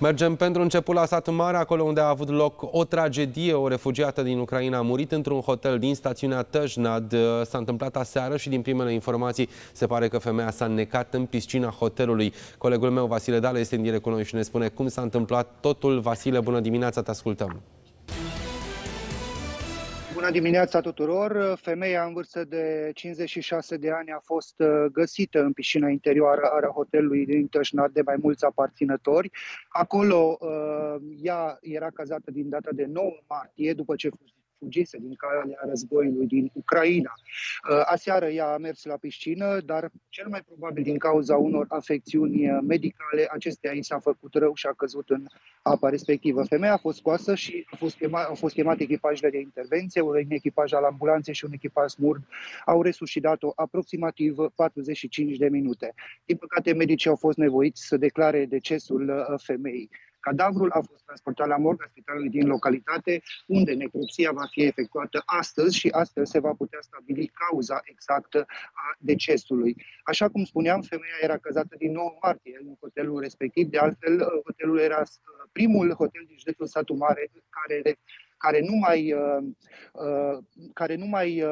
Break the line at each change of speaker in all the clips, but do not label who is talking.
Mergem pentru început la sat mare, acolo unde a avut loc o tragedie. O refugiată din Ucraina a murit într-un hotel din stațiunea Tăjnad. S-a întâmplat aseară și din primele informații se pare că femeia s-a necat în piscina hotelului. Colegul meu, Vasile Dale, este în direct cu noi și ne spune cum s-a întâmplat totul. Vasile, bună dimineața, te ascultăm.
Bună dimineața tuturor! Femeia în vârstă de 56 de ani a fost uh, găsită în piscina interioară a hotelului din Tășnat de mai mulți aparținători. Acolo uh, ea era cazată din data de 9 martie, după ce fugise din calea războiului din Ucraina. Uh, aseară ea a mers la piscină, dar cel mai probabil din cauza unor afecțiuni medicale, acestea i s-a făcut rău și a căzut în apa respectivă. Femeia a fost scoasă și a fost, chema, au fost chemate echipajele de intervenție, un echipaj al ambulanței și un echipaj smurd au resuscitat-o aproximativ 45 de minute. Din păcate, medicii au fost nevoiți să declare decesul uh, femeii. Cadavrul a fost transportat la morga spitalului din localitate, unde necropsia va fi efectuată astăzi și astfel se va putea stabili cauza exactă a decesului. Așa cum spuneam, femeia era cazată din 9 martie în hotelul respectiv, de altfel hotelul era uh, primul hotel din județul Satu Mare care, care nu mai, uh, uh, care nu mai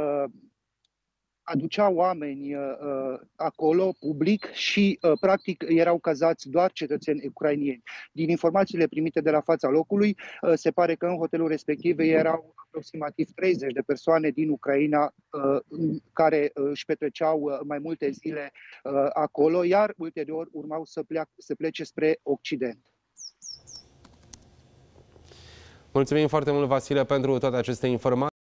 aducea oameni uh, uh, acolo, public, și uh, practic erau cazați doar cetățeni ucrainieni. Din informațiile primite de la fața locului, uh, se pare că în hotelul respectiv erau aproximativ 30 de persoane din Ucraina uh, care uh, își petreceau uh, mai multe zile uh, acolo, iar ulterior urmau să, pleac, să plece spre Occident.
Mulțumim foarte mult, Vasile, pentru toate aceste informații.